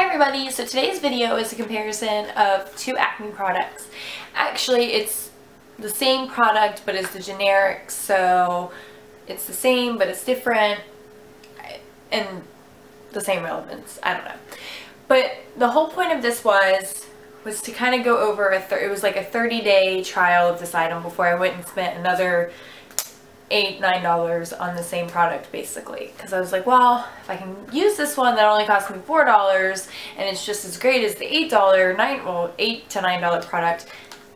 Hi everybody, so today's video is a comparison of two acne products. Actually, it's the same product, but it's the generic, so it's the same, but it's different, and the same relevance. I don't know. But the whole point of this was, was to kind of go over, a it was like a 30 day trial of this item before I went and spent another eight nine dollars on the same product basically. Because I was like well if I can use this one that only cost me four dollars and it's just as great as the eight dollar nine well eight to nine dollar product.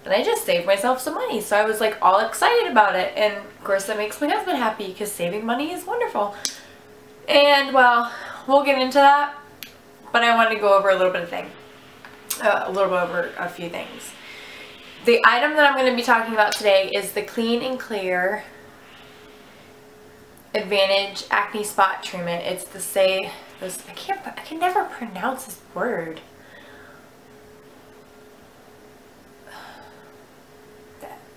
Then I just saved myself some money so I was like all excited about it. And of course that makes my husband happy because saving money is wonderful. And well we'll get into that but I wanted to go over a little bit of thing uh, a little bit over a few things. The item that I'm going to be talking about today is the Clean and Clear Advantage Acne Spot Treatment. It's the say, this, I can't, I can never pronounce this word.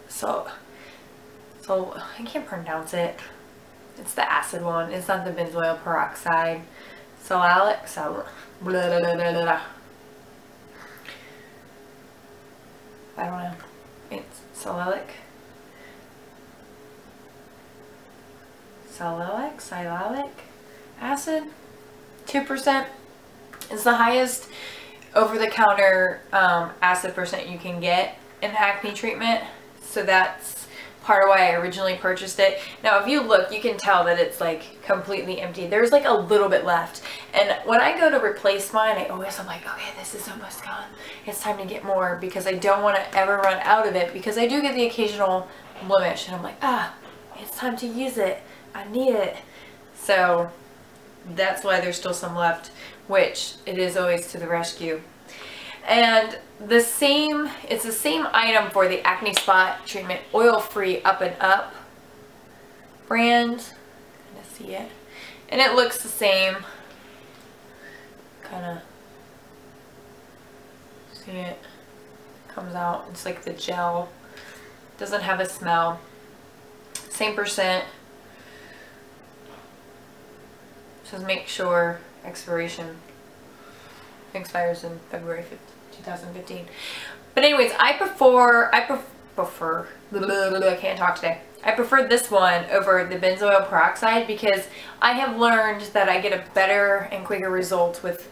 So, so I can't pronounce it. It's the acid one. It's not the benzoyl peroxide. Salalic, sal, blah, blah, blah, blah, blah. I don't know. It's salalic. Salicylic, sialic acid, 2% is the highest over-the-counter um, acid percent you can get in acne treatment. So that's part of why I originally purchased it. Now if you look, you can tell that it's like completely empty. There's like a little bit left. And when I go to replace mine, I always I'm like, okay, this is almost gone. It's time to get more because I don't want to ever run out of it because I do get the occasional blemish and I'm like, ah, it's time to use it. I need it. So that's why there's still some left, which it is always to the rescue. And the same, it's the same item for the Acne Spot Treatment Oil Free Up and Up brand. Kind of see it. And it looks the same. Kind of see it. Comes out. It's like the gel. Doesn't have a smell. Same percent. Says make sure expiration expires in February 2015. But anyways, I prefer, I pref prefer, I can't talk today. I prefer this one over the benzoyl peroxide because I have learned that I get a better and quicker result with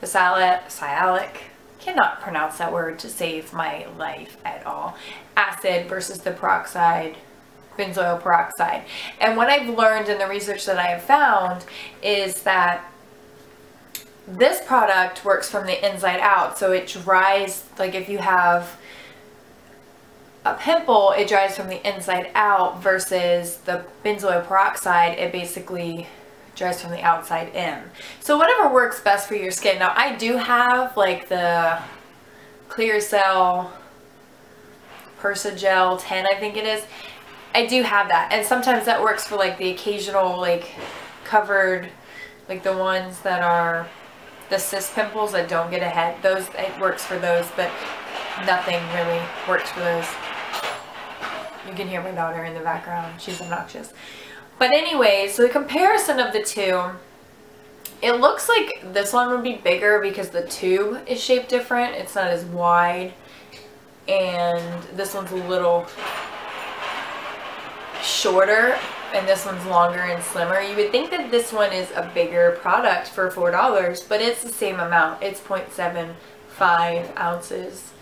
the sialic, sialic, cannot pronounce that word to save my life at all, acid versus the peroxide benzoyl peroxide. And what I've learned in the research that I have found is that this product works from the inside out. So it dries, like if you have a pimple, it dries from the inside out versus the benzoyl peroxide, it basically dries from the outside in. So whatever works best for your skin. Now I do have like the Clearasil Persagel 10 I think it is I do have that. And sometimes that works for like the occasional like covered, like the ones that are the cyst pimples that don't get ahead. Those, it works for those, but nothing really works for those. You can hear my daughter in the background. She's obnoxious. But anyway, so the comparison of the two, it looks like this one would be bigger because the tube is shaped different. It's not as wide. And this one's a little shorter and this one's longer and slimmer. You would think that this one is a bigger product for $4, but it's the same amount. It's 0.75 ounces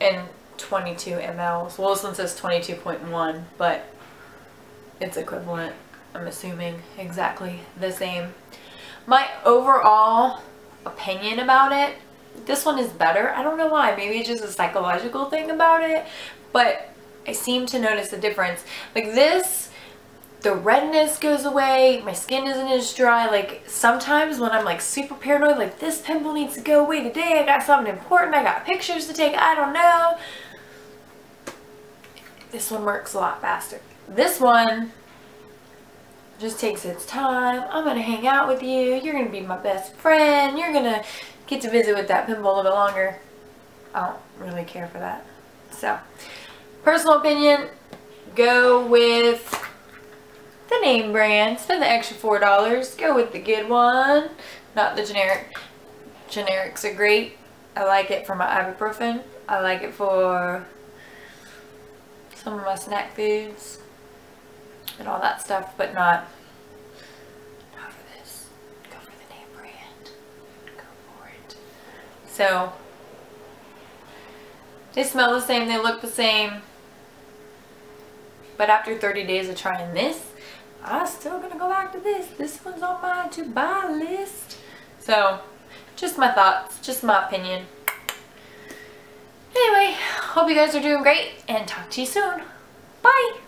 and 22 mLs. Well, this one says 22.1, but it's equivalent, I'm assuming, exactly the same. My overall opinion about it, this one is better. I don't know why. Maybe it's just a psychological thing about it, but I seem to notice a difference. Like this, the redness goes away, my skin isn't as dry. Like sometimes when I'm like super paranoid, like this pimple needs to go away today, I got something important, I got pictures to take, I don't know. This one works a lot faster. This one just takes its time. I'm to hang out with you. You're to be my best friend. You're to get to visit with that pimple a little bit longer. I don't really care for that. So, Personal opinion, go with the name brand. Spend the extra $4. Go with the good one, not the generic. generics are great. I like it for my ibuprofen. I like it for some of my snack foods and all that stuff, but not, not for this. Go for the name brand. Go for it. So, they smell the same, they look the same. But after 30 days of trying this, I'm still gonna go back to this. This one's on my to buy list. So, just my thoughts, just my opinion. Anyway, hope you guys are doing great and talk to you soon. Bye!